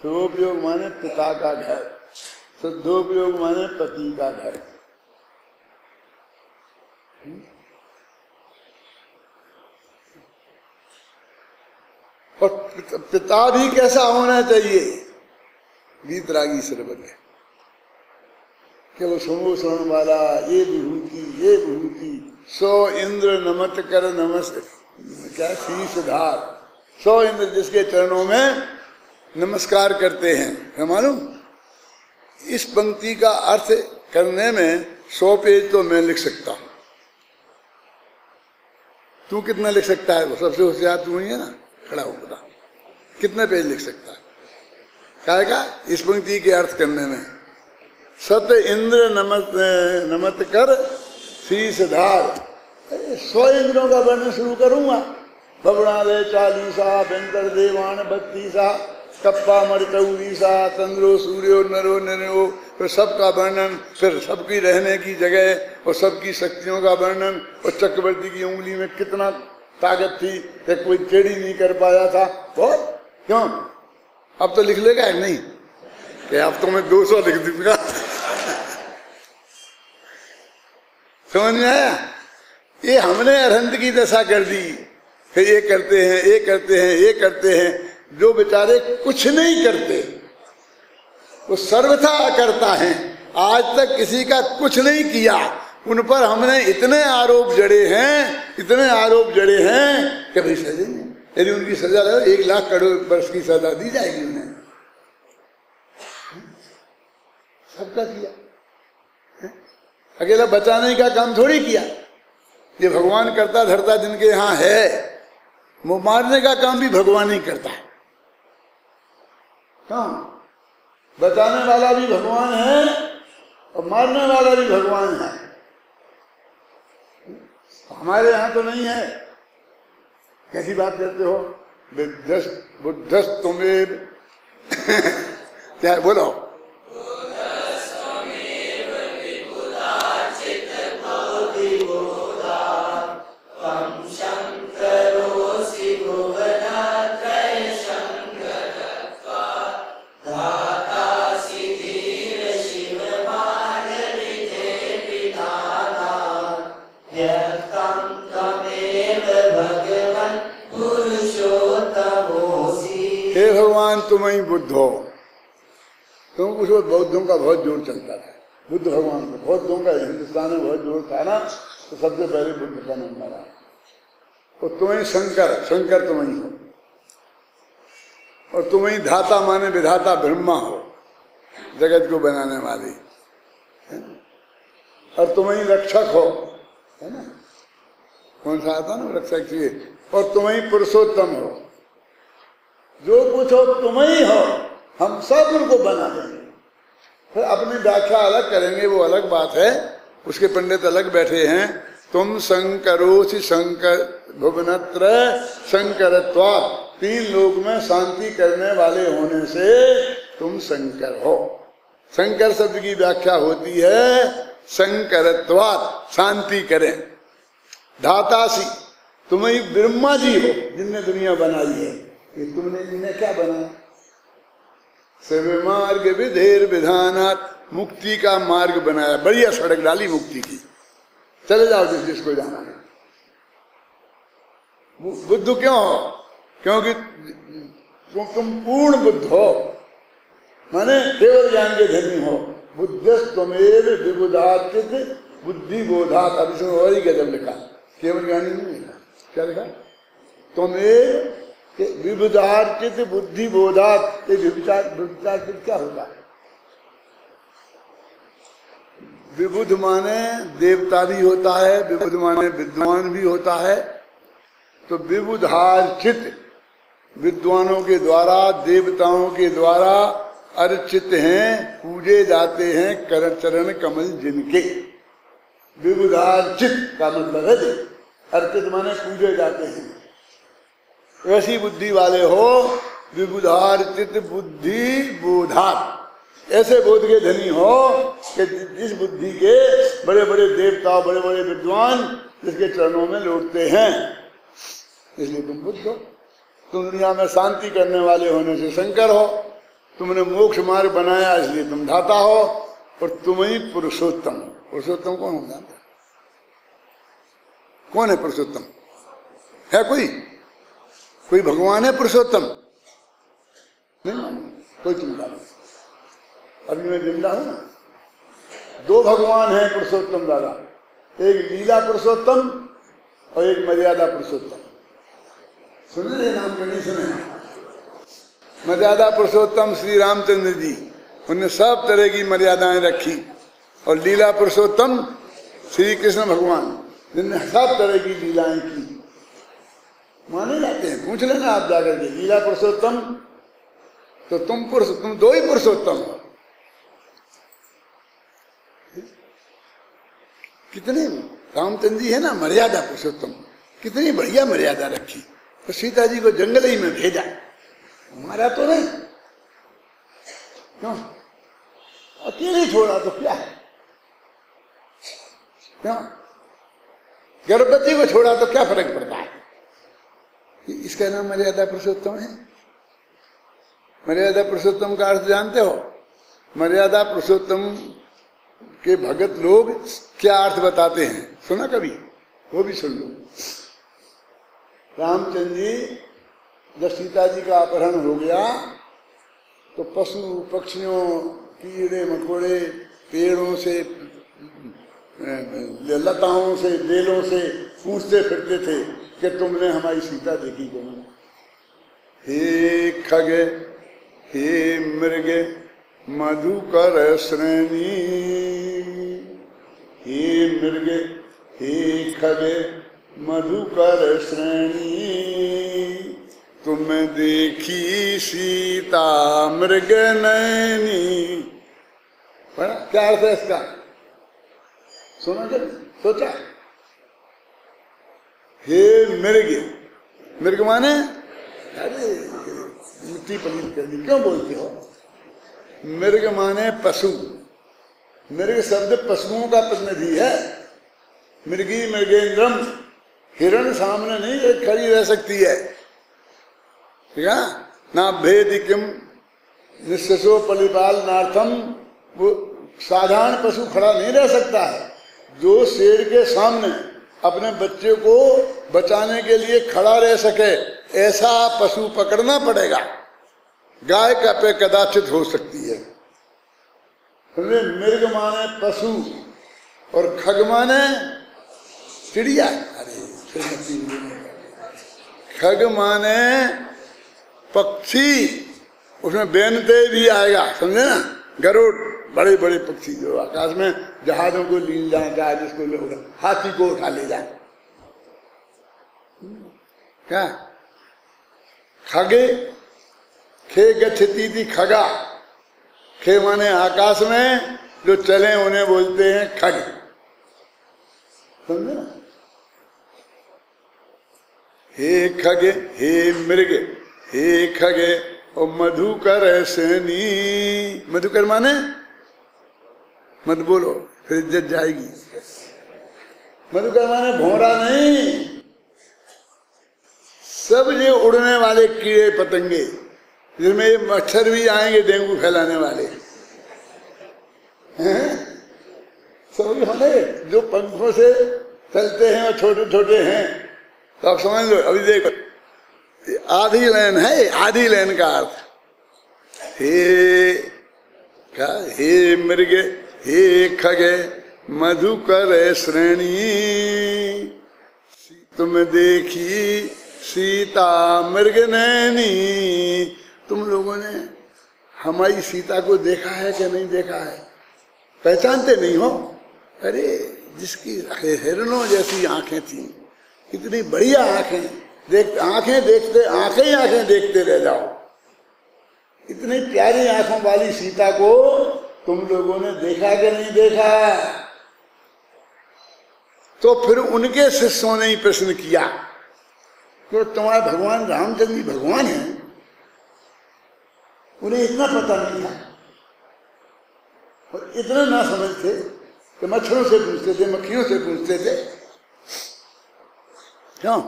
शुभोपयोग माने पिता का घर शुद्धोपयोग माने पति का घर। और पिता भी कैसा होना चाहिए? गीत रागी सर्वज्ञ कि वो सुनो सुन वाला, ये विभूति ये विभूति सो इंद्र नमत कर नमस, क्या शीश धार। सो इंद्र जिसके चरणों में नमस्कार करते हैं। है मालूम? इस पंक्ति का अर्थ करने में सौ पेज तो मैं लिख सकता हूँ। तू कितना लिख सकता है? वो सबसे होशियार तू ही है ना? खड़ा हो, बता। कितने पेज लिख सकता है? कहेगा इस पंक्ति के अर्थ करने में। सत्य इंद्र नमत नमत कर, शीश सौ इंद्रों का वर्णन शुरू करूँगा। बबड़ा ले चालीसा व्यंकर देवान बत्तीसा कप्पा मरतौरीसा चंद्रो सूर्यो, नरो नरो, फिर सबका वर्णन, फिर सबकी रहने की जगह और सबकी शक्तियों का वर्णन और चक्रवर्ती की उंगली में कितना ताकत थी कि कोई टेढ़ी नहीं कर पाया था। बहुत? क्यों? अब तो लिख लेगा नहीं? कि अब तो मैं दो सौ लिख दूँगा। समझ में आया? ये हमने अरहंत की दशा कर दी। फिर ये करते हैं, ये करते हैं, ये करते हैं। जो बेचारे कुछ नहीं करते, वो सर्वथा करता है। आज तक किसी का कुछ नहीं किया, उन पर हमने इतने आरोप जड़े हैं, इतने आरोप जड़े हैं कि भाई सजे यदि उनकी सजा लगे एक लाख करोड़ वर्ष की सजा दी जाएगी उन्हें। सबका किया। अकेला बचाने का काम थोड़ी किया। ये भगवान करता धरता जिनके यहाँ है, वो मारने का काम भी भगवान ही करता है। कहा बचाने वाला भी भगवान है और मारने वाला भी भगवान है। हमारे यहाँ तो नहीं है। कैसी बात करते हो? बुद्धस तुम्हें क्या बोलो। तुम ही बुद्ध हो। तुम कुछ बौद्धों का बहुत ज़ोर चलता था। बुद्ध भगवान को बौद्धों का हिंदुस्तान में बहुत ज़ोर था ना तो सबसे पहले बुद्ध का नाम मारा तो तुम ही शंकर शंकर तुम ही हो। और तुम ही धाता माने विधाता ब्रह्मा हो, जगत को बनाने वाली। और तुम ही रक्षक हो, है ना? कौन सा आता ना रक्षक चाहिए और तुम ही पुरुषोत्तम हो। जो कुछ हो तुम ही हो, हम सब उनको बना देंगे। फिर अपनी व्याख्या अलग करेंगे, वो अलग बात है। उसके पंडित अलग बैठे हैं। तुम शंकरोसी शंकर भुवनत्र शंकर तीन लोग में शांति करने वाले होने से तुम शंकर हो। शंकर शब्द की व्याख्या होती है शंकरत्वात शांति करें। धातासी तुम ही ब्रह्मा जी हो, जिनने दुनिया बनाई है। कि तुमने इन्हें क्या बनाया मार्ग विधेर विधानात मुक्ति का मार्ग बनाया। बढ़िया सड़क डाली मुक्ति की। चले जाओ जिस जिसको जाना है। बुद्ध क्यों हो? क्योंकि तुम तुम पूर्ण बुद्ध हो। माने केवल ज्ञान के धनी हो। बुद्ध तुमेर विबुधाचित बुद्धि बोधात अब इसमें और ही गजब लिखा। केवल ज्ञानी नहीं लिखा क्या लिखा? तुमेर विभुदार्चित बुद्धि बोधात विचार क्या होगा विबुध माने देवता भी होता है विबुध माने विद्वान भी होता है। तो विबुधार्चित विद्वानों के द्वारा, देवताओं के द्वारा अर्चित हैं, पूजे जाते हैं करण चरण कमल जिनके। विबुधार्चित का मतलब है अर्चित माने पूजे जाते हैं। ऐसी बुद्धि वाले हो, विबुधार चित बुद्धि बोधार। ऐसे बोध के धनी हो कि जिस बुद्धि के बड़े बड़े देवता बड़े बड़े विद्वान जिसके चरणों में लौटते हैं। इसलिए तुम बुद्ध हो। तुम दुनिया में शांति करने वाले होने से शंकर हो। तुमने मोक्ष मार्ग बनाया, इसलिए तुम धाता हो और तुम ही पुरुषोत्तम पुरुषोत्तम कौन हो जानता कौन है पुरुषोत्तम? है कोई? कोई भगवान है पुरुषोत्तम? नहीं, कोई चिंता नहीं। अभी मैं ज़िंदा हूँ। दो भगवान हैं पुरुषोत्तम दादा। एक लीला पुरुषोत्तम और एक मर्यादा पुरुषोत्तम। सुने नाम के नहीं सुने? मर्यादा पुरुषोत्तम श्री रामचंद्र जी। उन्हें सब तरह की मर्यादाएँ रखी। और लीला पुरुषोत्तम श्री कृष्ण भगवान, जिनने सब तरह की लीलाएँ की। माने जाते हैं। पूछ लेना आप जाकर के, लीला पुरुषोत्तम तो तुम पुरुष, तुम दो ही पुरुषोत्तम हो। कितने रामचंद्र जी है ना, मर्यादा पुरुषोत्तम। कितनी बढ़िया मर्यादा रखी। तो सीता जी को जंगल ही में भेजा। मारा तो नहीं। क्यों? अकेले छोड़ा तो क्या है? क्यों? गर्भवती को छोड़ा तो क्या फ़र्क पड़ता है? इसका नाम मर्यादा पुरुषोत्तम है। मर्यादा पुरुषोत्तम का अर्थ जानते हो? मर्यादा पुरुषोत्तम के भगत लोग क्या अर्थ बताते हैं? सुना कभी? वो भी सुन लो। रामचंद्र जी, जब सीता जी का अपहरण हो गया तो पशु, पक्षियों, कीड़े, मकोड़े, पेड़ों से लताओं से, बेलों से पूछते फिरते थे। कि तुमने हमारी सीता देखी क्यों हे? खगे, हे मृग मधुकर श्रेणी। हे मृग, हे खग मधुकर श्रेणी। तुम देखी सीता मृग नैनी क्या अर्थ है इसका। सुना जब सोचा। हे मृग मृग माने? अरे, मिट्टी पलीत कर दी क्यों बोलते हो? मृग माने पशु। मृग शब्द पशुओं का प्रतिनिधि है। मृगी, मृगेंद्रम, हिरण सामने नहीं खड़ी रह सकती है। ठीक है? ना भेद किम निशो पलिपाल नार्थम, वो साधारण पशु खड़ा नहीं रह सकता है। जो शेर के सामने अपने बच्चे को बचाने के लिए खड़ा रह सके। ऐसा पशु पकड़ना पड़ेगा। गाय का पे कदाचित हो सकती है। मृग माने पशु और खग माने चिड़िया। अरे खग माने पक्षी, उसमें बेनते भी आएगा, समझे ना? गरुड़ बड़े बड़े पक्षी जो आकाश में जहाजों को ली जाए, जहाज़ लोग हाथी को उठा ले जाए। क्या? खगे? खे गति थी खगा। खे माने आकाश में, जो चले उन्हें बोलते हैं खग। समझे? ना हे खगे, हे मृग, हे खगे और मधुकर सैनी। मधुकर माने? मत बोलो। फिर इज़्ज़त जाएगी। मधुकर माने भोरा नहीं। सब ये उड़ने वाले कीड़े पतंगे जिसमें मच्छर भी आएँगे डेंगू फैलाने वाले। सब होने जो पंखों से चलते हैं और छोटे छोटे हैं। तो आप समझ लो, अभी देखो आधी लाइन है आधी लाइन का अर्थ। हे क्या हे मृग हे खगे मधुकर श्रेणी, तुम देखी सीता मृग नैनी। तुम लोगों ने हमारी सीता को देखा है कि नहीं देखा है? पहचानते नहीं हो? अरे, जिसकी हिरणों जैसी आँखें थी इतनी बढ़िया आँखें। देख, आँखें देखते, आँखें ही आँखें देखते रह जाओ। इतनी प्यारी आँखों वाली सीता को तुम लोगों ने देखा कि नहीं देखा? तो फिर उनके शिष्यों ने ही प्रश्न किया तो तुम्हारे भगवान रामचंद्र जी भगवान है। उन्हें इतना पता नहीं था। और इतना ना समझते कि मच्छरों से पूछते थे, मक्खियों से पूछते थे। क्यों?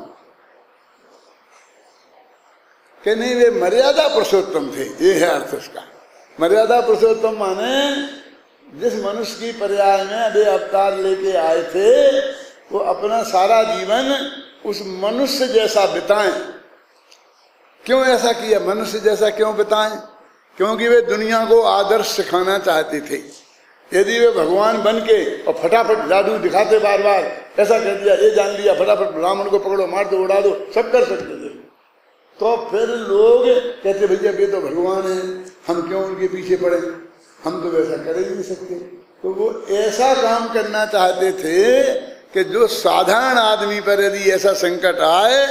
कि नहीं, वे मर्यादा पुरुषोत्तम थे, ये है अर्थ उसका मर्यादा पुरुषोत्तम माने, जिस मनुष्य की पर्याय में अभी अवतार लेके आए थे, वो अपना सारा जीवन उस मनुष्य जैसा बिताएँ। क्यों ऐसा किया? मनुष्य जैसा क्यों बिताएँ? क्योंकि वे दुनिया को आदर्श सिखाना चाहते थे। यदि वे भगवान बन के और फटाफट जादू दिखाते बार बार ऐसा कर दिया, ये जान लिया, फटाफट ब्राह्मण को पकड़ो, मार दो, उड़ा दो, सब कर सकते थे। तो फिर लोग कहते, भैया, ये तो भगवान है। हम क्यों उनके पीछे पड़े? हम तो वैसा कर ही नहीं सकते। तो वो ऐसा काम करना चाहते थे कि जो साधारण आदमी पर यदि ऐसा संकट आए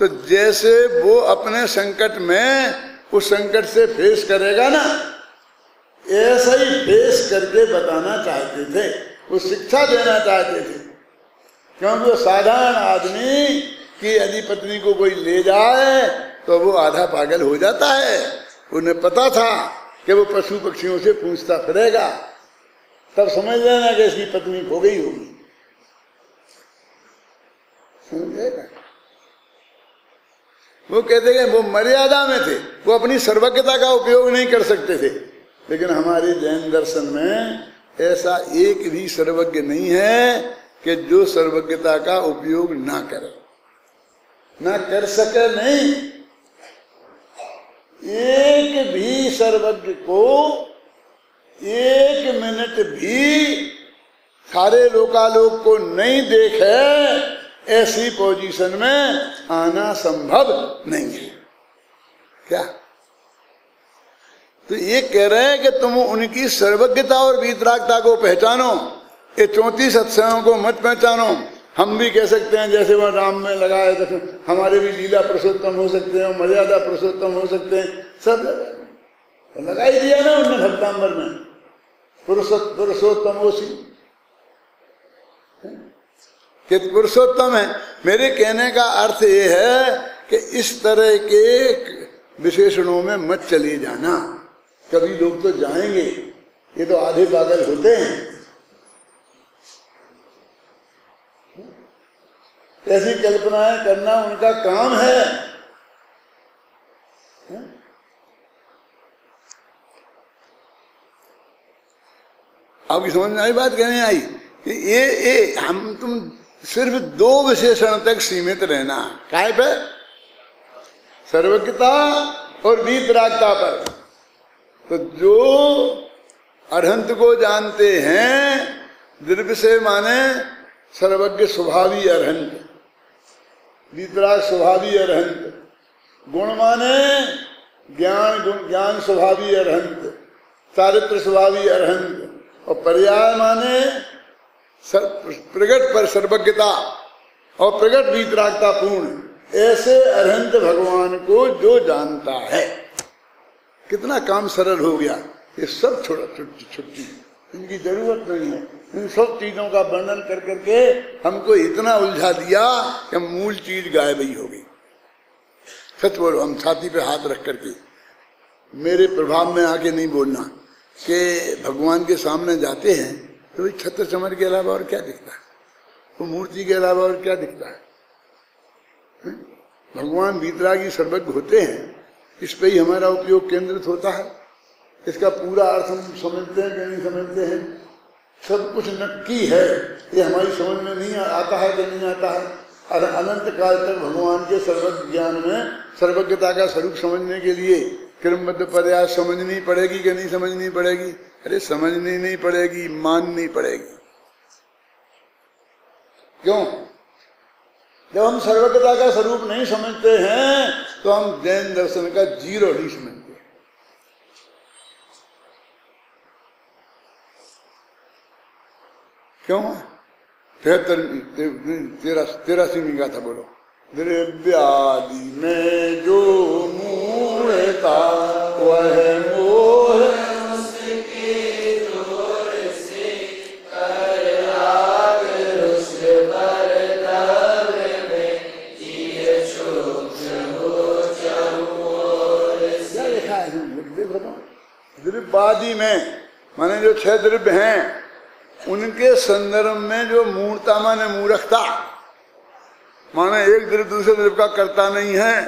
तो जैसे वो अपने संकट में उस संकट से फेस करेगा ना, ऐसा ही फेस करके बताना चाहते थे, वो शिक्षा देना चाहते थे। क्योंकि वो साधारण आदमी की यदि पत्नी को कोई ले जाए तो वो आधा पागल हो जाता है। उन्हें पता था कि वो पशु पक्षियों से पूछता फिरेगा। तब समझ लेना कि इसकी पत्नी खो गई होगी। वो कहते हैं वो मर्यादा में थे। वो अपनी सर्वज्ञता का उपयोग नहीं कर सकते थे। लेकिन हमारे जैन दर्शन में ऐसा एक भी सर्वज्ञ नहीं है कि जो सर्वज्ञता का उपयोग ना करे। ना कर सके नहीं एक भी सर्वज्ञ को एक मिनट भी सारे लोकालोक को नहीं देखे, ऐसी पोजीशन में आना संभव नहीं है। क्या? तो ये कह रहे हैं कि तुम उनकी सर्वज्ञता और वीतरागता को पहचानो, ये चौंतीस अक्षरों को मत पहचानो। हम भी कह सकते हैं, जैसे वह राम में लगाए तो हमारे भी लीला पुरुषोत्तम हो सकते हैं, मर्यादा पुरुषोत्तम हो सकते हैं, सब तो लगा ही दिया ना उन्होंने भक्तांबर में। पुरुषोत्तम ओसी कि पुरुषोत्तम है। मेरे कहने का अर्थ ये है कि इस तरह के विशेषणों में मत चले जाना। कभी लोग तो जाएँगे। ये तो आधे पागल होते हैं। ऐसी कल्पनाएँ करना उनका काम है। आपकी समझ में आई बात कहने आई? कि ये ये, हम तुम सिर्फ़ दो विशेषण तक सीमित रहना। काय पे सर्वज्ञता और वीतरागता पर। तो जो अरहंत को जानते हैं द्रव्य से माने सर्वज्ञ स्वभावी अरहंत। वितराग स्वभावी अरहंत गुण माने ज्ञान, गुण, ज्ञान स्वभावी अरहंत चारित्र स्वभावी अरहंत और पर्याय माने प्रगट पर सर्वज्ञता और प्रगट वितरागता पूर्ण। ऐसे अरहंत भगवान को जो जानता है। कितना काम सरल हो गया। ये सब छोड़ा छुट्टी छुट्टी इनकी ज़रूरत नहीं है। इन सब चीज़ों का वर्णन कर करके हमको इतना उलझा दिया कि मूल चीज़ गायब ही हो गई। सच बोलो, हम छाती पे हाथ रख करके मेरे प्रभाव में आके नहीं बोलना कि भगवान के सामने जाते हैं तो भाई छत्र चमर के अलावा और क्या दिखता है? वो तो मूर्ति के अलावा और क्या दिखता है? भगवान बीतरागी सर्वज्ञ होते हैं, इस पे ही हमारा उपयोग केंद्रित होता है। इसका पूरा अर्थ हम समझते हैं कि नहीं समझते हैं। सब कुछ नक्की है। ये हमारी समझ में नहीं आता है कि नहीं आता है। और अनंत काल तक भगवान के सर्वज्ञ ज्ञान में सर्वज्ञता का स्वरूप समझने के लिए क्रमबद्ध पर्याय समझनी पड़ेगी कि नहीं समझनी पड़ेगी? अरे समझनी नहीं पड़ेगी, माननी पड़ेगी। क्यों? जब हम सर्वज्ञता का स्वरूप नहीं समझते हैं तो हम जैन दर्शन का ज़ीरो नहीं समझते क्यों? तिहत्तर तेरा तेरासी में क्या था बोलो द्रव्यादि में जो मूढ़ता वह मोह द्रव्यवादी में माने जो छह द्रव्य हैं उनके संदर्भ में जो मूर्ता माने मूर्खता, माने एक द्रव्य दूसरे द्रव्य का करता नहीं है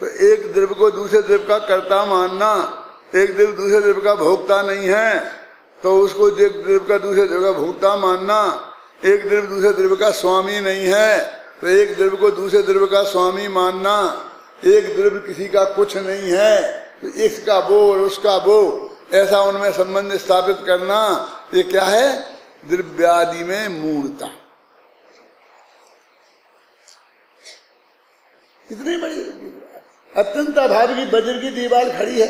तो एक द्रव्य को दूसरे द्रव्य का करता मानना, एक द्रव्य दूसरे द्रव्य का भोक्ता नहीं है तो उसको एक द्रव्य का दूसरे द्रव्य का भोक्ता मानना, एक द्रव्य दूसरे द्रव्य का स्वामी नहीं है तो एक द्रव्य को दूसरे द्रव्य का स्वामी मानना, एक द्रव्य किसी का कुछ नहीं है तो इसका वो और उसका वो ऐसा उनमें संबंध स्थापित करना, ये क्या है? द्रव्यादि में मूर्ता। कितनी बड़ी, अत्यंत अभाव की वज्र की दीवार खड़ी है।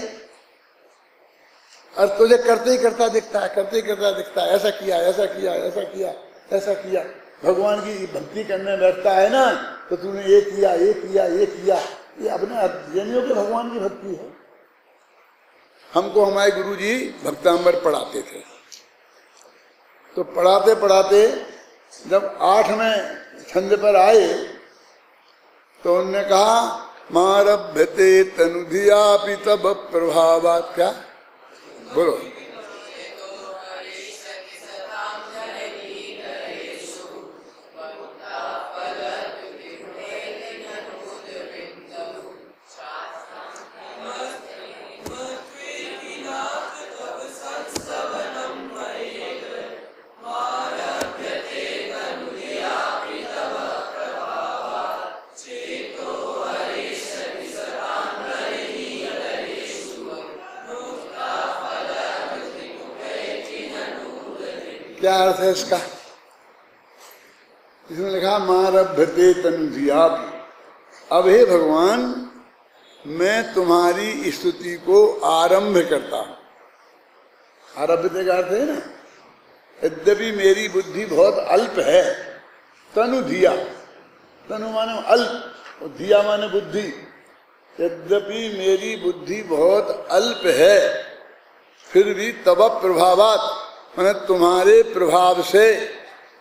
और तुझे करते ही करता दिखता है, करते ही करता दिखता है, ऐसा किया ऐसा किया ऐसा किया ऐसा किया। भगवान की भक्ति करने बैठता है ना तो तूने ये किया ये किया ये किया। ये अपने अध्ययनियों के भगवान की भक्ति है। हमको हमारे गुरु जी भक्तांबर पढ़ाते थे। तो पढ़ाते पढ़ाते जब आठ में छंद पर आए तो उनने कहा, मारभ्यते तनुधिया तब प्रभाव क्या? बोलो। है इसका। इसमें लिखा मारभ्यते तनुजिया अब हे भगवान, मैं तुम्हारी स्तुति को आरंभ करता हूँ। आरभ्य का अर्थ है ना, यद्यपि मेरी बुद्धि बहुत अल्प है, तनु धिया। तनु माने अल्प, और धिया माने बुद्धि। यद्यपि मेरी बुद्धि बहुत अल्प है, फिर भी तब प्रभावात। मैंने तुम्हारे प्रभाव से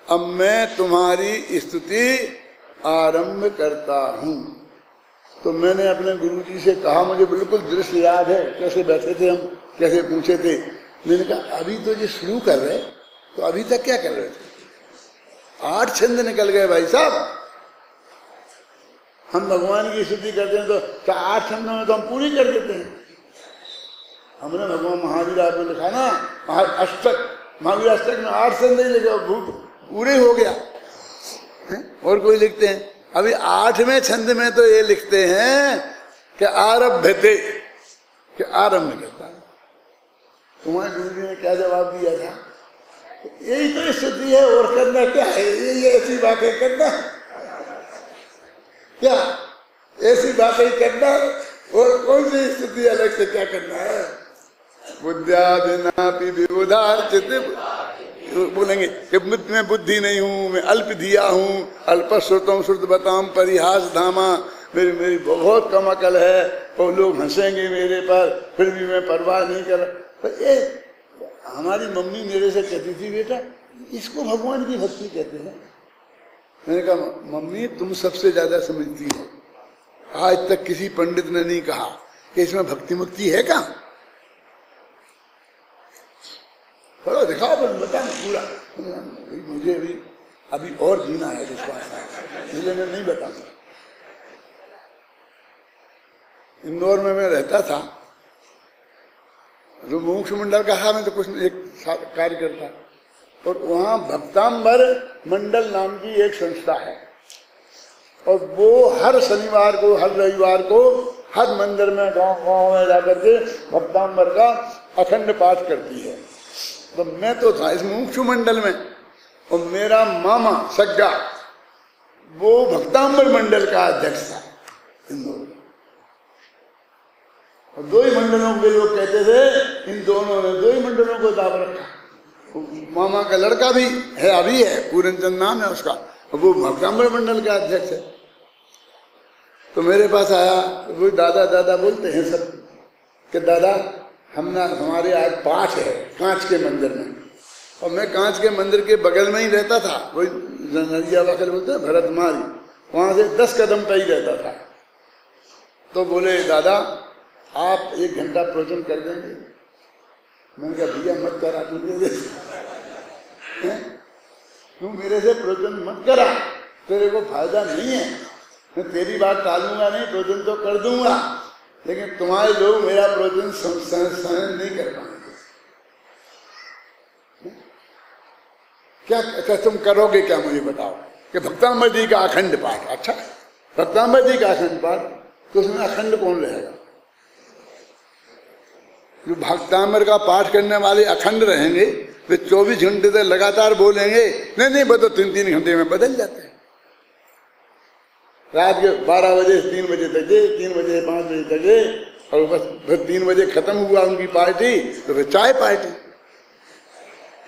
अब मैं तुम्हारी स्तुति आरंभ करता हूँ। तो मैंने अपने गुरु जी से कहा, मुझे बिल्कुल दृश्य याद है, कैसे बैठे थे हम, कैसे पूछे थे। मैंने कहा, अभी तो ये शुरू कर रहे तो अभी तक क्या कर रहे थे? आठ छंद निकल गए भाई साहब। हम भगवान की स्तुति करते हैं तो आठ छंदों में तो हम पूरी कर देते हैं? हमने भगवान महावीर आपने लिखा ना अष्टक महावीर अष्टक में आठ संत नहीं लिखा भूख पूरे हो गया। है? और कोई लिखते हैं? अभी आठवें छंद में तो ये लिखते हैं कि आरभ्य थे कि आरंभ करता है। तुम्हारे गुरु ने क्या जवाब दिया था? यही तो स्थिति है, और करना क्या है? ये ऐसी बातें करना। क्या? ऐसी बातें करना, और कौन सी स्थिति अलग से क्या करना है? बुद्धियादिना विबुधार्चित। बोलेंगे कि मैं बुद्धि नहीं हूँ, मैं अल्प दिया हूँ, अल्प श्रुतम श्रुत बताम परिहास धामा। मेरी मेरी बहुत कम अकल है और तो लोग हंसेंगे मेरे पर, फिर भी मैं परवाह नहीं कर तो ये, हमारी मम्मी मेरे से कहती थी, बेटा, इसको भगवान की भक्ति कहते हैं। मैंने कहा, मम्मी, तुम सबसे ज़्यादा समझती हो। आज तक किसी पंडित ने नहीं कहा कि इसमें भक्ति मुक्ति है क्या थोड़ा दिखाओ, बस बता, पूरा। मुझे भी अभी और जीना है, विश्वास इसलिए मैं नहीं बताऊँगा। इंदौर में मैं रहता था। जो मोक्ष मंडल का था, मैं तो कुछ एक कार्य करता और वहाँ भक्तांबर मंडल नाम की एक संस्था है। और वो हर शनिवार को, हर रविवार को, हर मंदिर में गाँव गाँव में जाकर के भक्तांबर का अखंड पाठ करती है। तो मैं तो था इस मुक्षु मंडल में। और मेरा मामा सज्जा वो भक्तांबर मंडल का अध्यक्ष था इंदौर और दो ही मंडलों के लोग कहते थे, इन दोनों ने दो ही मंडलों को दाब रखा। मामा का लड़का भी है, अभी है, पूरन चंद नाम है उसका। वो भक्तांबर मंडल का अध्यक्ष है। तो मेरे पास आया, वो दादा दादा बोलते हैं सब, कि दादा हम ना हमारे आज पाठ है, कांच के मंदिर में। और मैं कांच के मंदिर के बगल में ही रहता था, वही नदिया बगल बोलते हैं, भरत मारी। वहाँ से दस कदम पे ही रहता था। तो बोले, दादा, आप एक घंटा प्रवचन कर देंगे? मैंने कहा, भैया, मत करा, तू दे तू मेरे से प्रवचन मत करा, तेरे को फ़ायदा नहीं है। मैं तेरी बात टालूँगा नहीं प्रवचन तो कर दूँगा। लेकिन तुम्हारे लोग मेरा प्रवचन सहन नहीं कर पाएँगे। क्या अच्छा तुम करोगे क्या मुझे बताओ? कि भक्तांबर जी का अखंड पाठ अच्छा? भक्तांबर जी का अखंड पाठ तो उसमें अखंड कौन रहेगा? जो भक्ताम्बर का पाठ करने वाले अखंड रहेंगे, वे चौबीस घंटे तक लगातार बोलेंगे, नहीं नहीं बदल तीन तीन घंटे में बदल जाते हैं। रात के बारह बजे से तीन बजे तक तीन बजे से पाँच बजे तक और बस, फिर तीन बजे खत्म हुआ उनकी पार्टी तो फिर चाय पार्टी।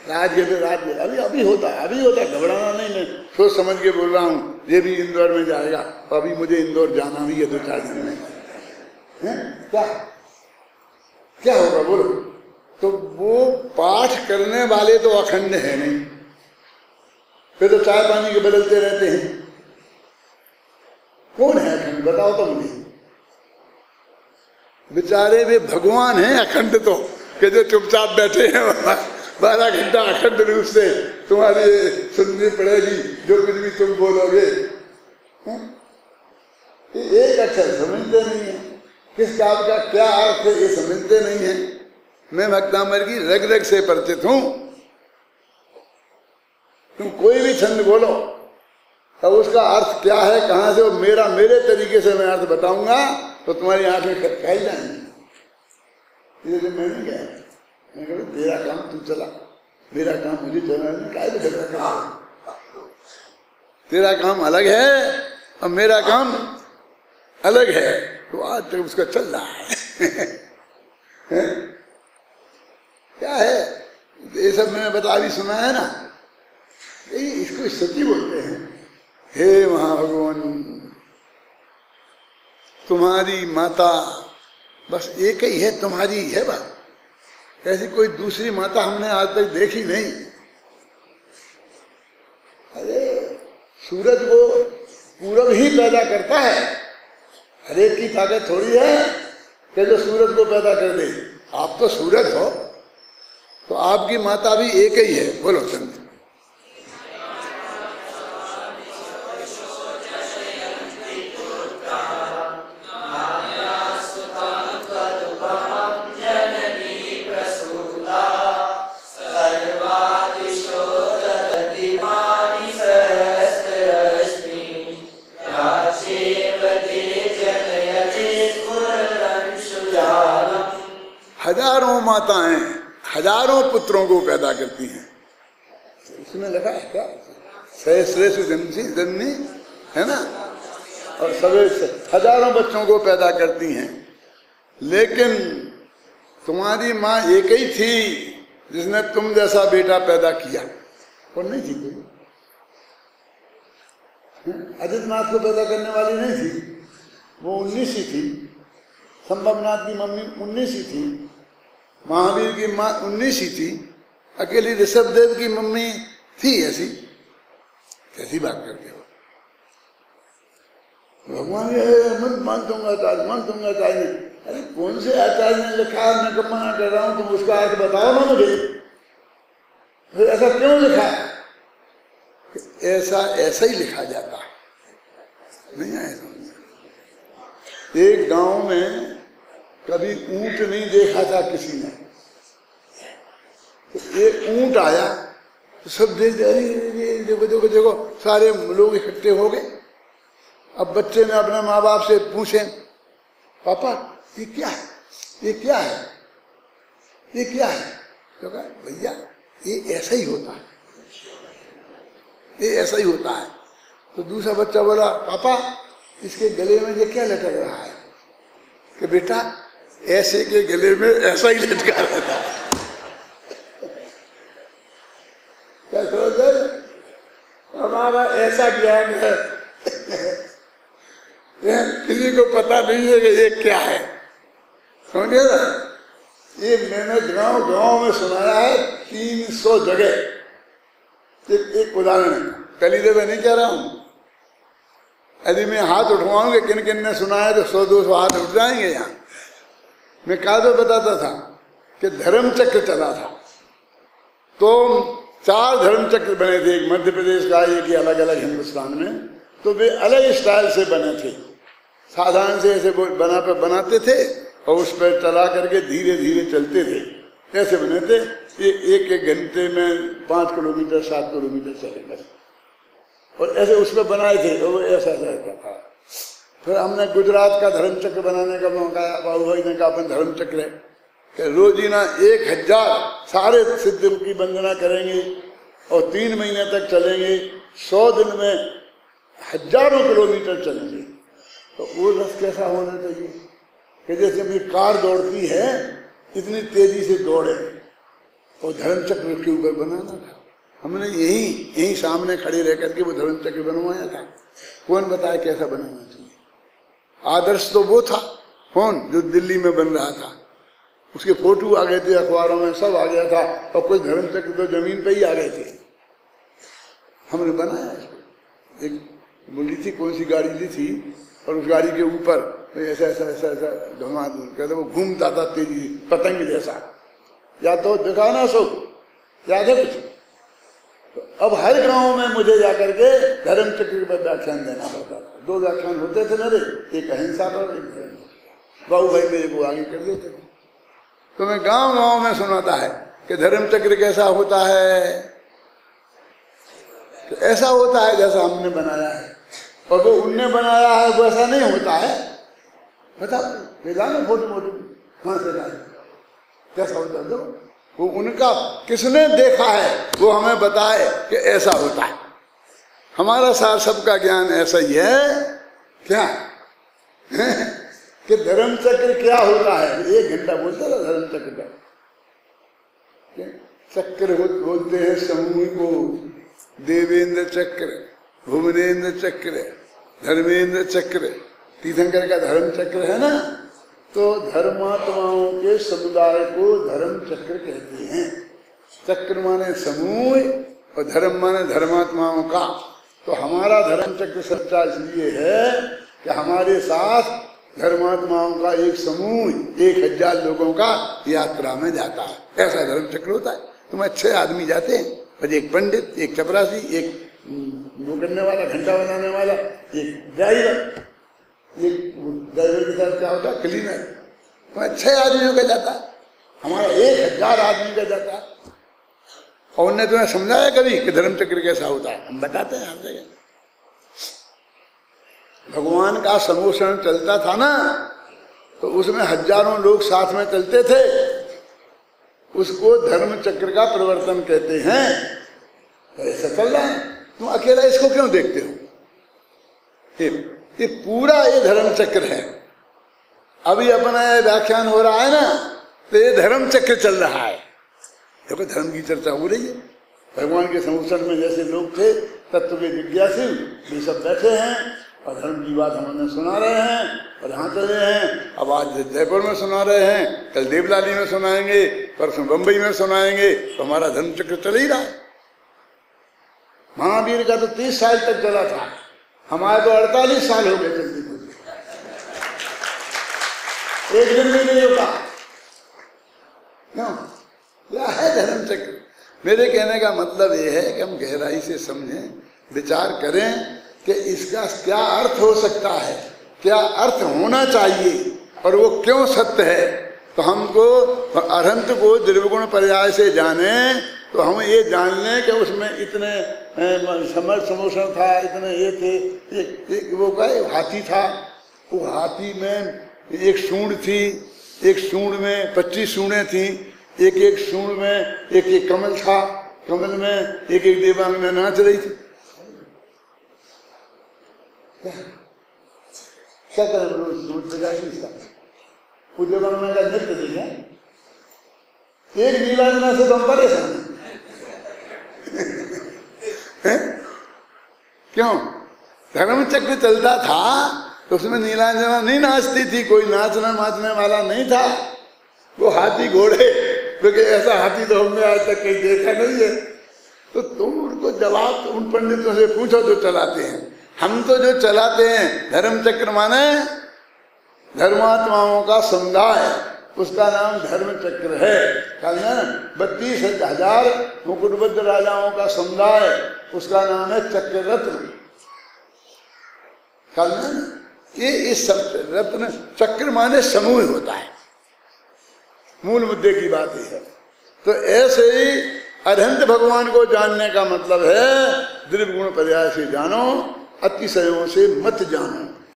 रात के फिर रात अभी अभी होता अभी होता, घबराना नहीं, मैं सोच समझ के बोल रहा हूँ, ये भी इंदौर में जाएगा तो अभी मुझे इंदौर जाना भी है दो चार दिन में। क्या? क्या होगा, बोलो। तो वो पाठ करने वाले तो अखंड है नहीं। फिर तो चाय पानी के बदलते रहते हैं। कौन है अखंड? बताओ तो मुझे। बेचारे वे भगवान हैं अखंड तो। कि जो चुपचाप बैठे हैं, बारह घंटा अखंड रूप से तुम्हारी सुननी पड़ेगी, जो कुछ भी तुम बोलोगे। एक अक्षर समझते नहीं है। किस काम का क्या अर्थ है, ये समझते नहीं है। मैं भक्तामर की रग रग से परिचित हूँ। तुम कोई भी छंद बोलो। अब उसका अर्थ क्या है कहाँ से वो मेरा मेरे तरीके से मैं अर्थ बताऊँगा तो तुम्हारी आँख में खटकाई जाएँगे। ये तो मैं नहीं गया मैं कहूँ तेरा काम तू चला। मेरा काम मुझे चला क्या तेरा काम अलग है और मेरा काम अलग है तो आज तक उसका चल रहा है, है? क्या है? ये सब मैंने बता भी सुना है ना। इसको सती बोलते हैं। हे महाभगवान, तुम्हारी माता, बस एक ही है, तुम्हारी है बात। ऐसी कोई दूसरी माता हमने आज तक देखी नहीं। अरे, सूरज को पूरब ही पैदा करता है। हरेक की ताकत थोड़ी है कि जो सूरज को पैदा कर दे। आप तो सूरज हो तो आपकी माता भी एक ही है। बोलो चंद्र माताएँ हज़ारों पुत्रों को पैदा करती हैं। इसमें लिखा है क्या? सहस्रेश जन्मी जन्मी, है ना? और सवे हज़ारों बच्चों को पैदा करती हैं। लेकिन तुम्हारी माँ एक ही थी, जिसने तुम जैसा बेटा पैदा किया। और नहीं थी कोई? नाथ को पैदा करने वाली नहीं थी। वो उन्नीस ही थी। संभवनाथ की मम्मी उन्नीस ही थी। महावीर की माँ उन्नीस ही थी, अकेली ऋषभ देव की मम्मी थी ऐसी। कैसी बात करते हो? भगवान मत मान दूँगा आचार्य मान दूँगा आचार्य अरे कौन से आचार्य ने लिखा मैं कब मना कर रहा हूँ, तुम उसका अर्थ बताओ ना मुझे। फिर ऐसा क्यों लिखा ऐसा ऐसा ही लिखा जाता नहीं आया एक गाँव में कभी ऊँट नहीं देखा था किसी ने। तो ऊँट आया तो सब देख देखो देखो देखो, सारे लोग इकट्ठे हो गए। अब बच्चे ने अपने माँ बाप से पूछे, पापा, ये क्या है? ये क्या है? ये क्या है? तो कहा, भैया, ये ऐसा ही होता है। ये ऐसा ही होता है। तो दूसरा बच्चा बोला, पापा, इसके गले में ये क्या लटक रहा है? कि बेटा ऐसे के गले में ऐसा ही लटका रहता। क्या हमारा ऐसा ज्ञान है। किसी को पता नहीं है कि ये क्या है। समझे ना? ये मैंने गाँव गाँव में सुनाया है तीन सौ जगह। एक, उदाहरण। कली देव नहीं कह रहा हूँ। यदि मैं हाथ उठवाऊँगे किन किन ने सुनाया तो सौ दो सौ हाथ उठ जाएँगे यहाँ। मैं काव्य बताता था कि धर्म चक्र चला था। तो चार धर्म चक्र बने थे, एक मध्य प्रदेश का, एक अलग अलग हिंदुस्तान में। तो वे अलग स्टाइल से बने थे। साधारण से ऐसे बना पर बनाते थे और उस पर चला करके धीरे धीरे चलते थे। ऐसे बने थे। ये एक एक घंटे में पाँच किलोमीटर, सात किलोमीटर चले और ऐसे उस पर बनाए थे तो वो ऐसा रहता था। फिर हमने गुजरात का धर्म चक्र बनाने का मौका बाबू भाई ने कहा, अपन धर्म चक्र है। कि रोजीना एक हज़ार सारे सिद्ध की वंदना करेंगे और तीन महीने तक चलेंगे, सौ दिन में हज़ारों किलोमीटर चलेंगे। तो वो रस कैसा होना चाहिए कि जैसे अपनी कार दौड़ती है, इतनी तेज़ी से दौड़े। और धर्म चक्र के ऊपर बनाना था। हमने यही यही सामने खड़े रह करके वो धर्म चक्र बनवाया था। कौन बताया कैसा बनाना चाहिए? आदर्श तो वो था, कौन जो दिल्ली में बन रहा था? उसके फ़ोटो आ गए थे अखबारों में, सब आ गया था। और कोई धर्म चक्र तो ज़मीन पे ही आ गए थे। हमने बनाया इसको। एक बोली थी, कौन सी गाड़ी ली थी? और उस गाड़ी के ऊपर ऐसा ऐसा ऐसा ऐसा धुआँ कहते, वो घूमता था तेज़ी पतंग जैसा। या तो दिखाना सो याद है कुछ? तो अब हर गाँव में मुझे जाकर के धर्म चक्र पर व्याख्यान देना पड़ता था। दो व्याख्यान होते थे मेरे एक अहिंसा पर, एक बाबू भाई मेरे को आगे कर देते तो मैं गाँव गाँव में सुनाता है कि धर्म चक्र कैसा होता है। तो ऐसा होता है जैसा हमने बनाया है। और वो उनने बनाया है वैसा नहीं होता है। बता भेजा ना फ़ोटो मोटो कहाँ से लाए? कैसा होता है? वो उनका किसने देखा है, वो हमें बताए कि ऐसा होता है। हमारा सार सबका ज्ञान ऐसा ही है। क्या? कि धर्म चक्र क्या होता है? एक घंटा बोलता था धर्म चक्र का। चक्र बोलते हैं समूह को। देवेंद्र चक्र भुवनेन्द्र चक्र, धर्मेंद्र चक्र। तीर्थंकर का धर्म चक्र है ना? तो धर्मात्माओं के समुदाय को धर्म चक्र कहते हैं। चक्र माने समूह और धर्म माने धर्मात्माओं का। तो हमारा धर्म चक्र सच्चा इसलिए है कि हमारे साथ धर्मात्माओं का एक समूह, एक हज़ार लोगों का यात्रा में जाता है। ऐसा धर्म चक्र होता है। तुम अच्छे आदमी जाते हैं। और एक पंडित, एक चपरासी, एक वो करने वाला, घंटा बनाने वाला, एक ड्राइवर। एक ड्राइवर के साथ क्या होता है? क्लीनर। तो छह आदमियों का जाता। हमारा एक हज़ार आदमी का जाता। और उनने तुम्हें समझाया कभी कि धर्म चक्र कैसा होता है? हम बताते हैं हर जगह। भगवान का समोषण चलता था ना तो उसमें हज़ारों लोग साथ में चलते थे। उसको धर्म चक्र का परिवर्तन कहते हैं। तो ऐसा चल रहा है। तुम अकेला इसको क्यों देखते हो? ये पूरा ये धर्म चक्र है। अभी अपना व्याख्यान हो रहा है ना तो ये धर्म चक्र चल रहा है। देखो, धर्म की चर्चा हो रही है। भगवान के संवत्सर में जैसे लोग थे, तत्व के जिज्ञासी, वे सब बैठे हैं और धर्म की बात हम सुना रहे हैं और यहाँ चले हैं। अब आज जयपुर में सुना रहे हैं, कल देवलाली में सुनाएँगे, परसों बम्बई में सुनाएँगे तो हमारा धर्म चक्र चल ही रहा है। महावीर का तो तीस साल तक चला था। हमारे तो अड़तालीस साल हो गए चलते। एक दिन भी नहीं होता। क्यों? क्या है धर्म चक्र मेरे कहने का मतलब ये है कि हम गहराई से समझें विचार करें कि इसका क्या अर्थ हो सकता है क्या अर्थ होना चाहिए और वो क्यों सत्य है। तो हमको अरंत को द्रवगुण पर्याय से जाने तो हम ये जान लें कि उसमें इतने समर समोषण था इतने ये थे एक, एक वो कहे हाथी था। वो हाथी में एक सूंड थी एक सूंड में पच्चीस सूढ़े थी एक एक सूंड में एक एक कमल था, कमल में एक एक देवांग में नाच रही थी। क्या करें सूंड सजा इसका। में का नृत्य देखें एक नीलांजना से तो हम परेशान क्यों? धर्म चक्र चलता था तो उसमें नीलांजना नहीं नाचती थी, कोई नाचना नाचने वाला नहीं था। वो हाथी घोड़े क्योंकि ऐसा हाथी तो हमने आज तक कहीं देखा नहीं है। तो तुम उनको जवाब उन पंडितों से पूछो जो चलाते हैं। हम तो जो चलाते हैं, धर्म चक्र माने? धर्मात्माओं का समुदाय, उसका नाम धर्म चक्र है। ना बत्तीस हज़ार मुकुटबद्ध राजाओं का समुदाय, उसका नाम है चक्र रत्न कल ये इस रत्न चक्र माने समूह होता है। मूल मुद्दे की बात ही है। तो ऐसे ही अरहंत भगवान को जानने का मतलब है द्रिव गुण पर्याय से जानो, अतिशयों से मत जानो।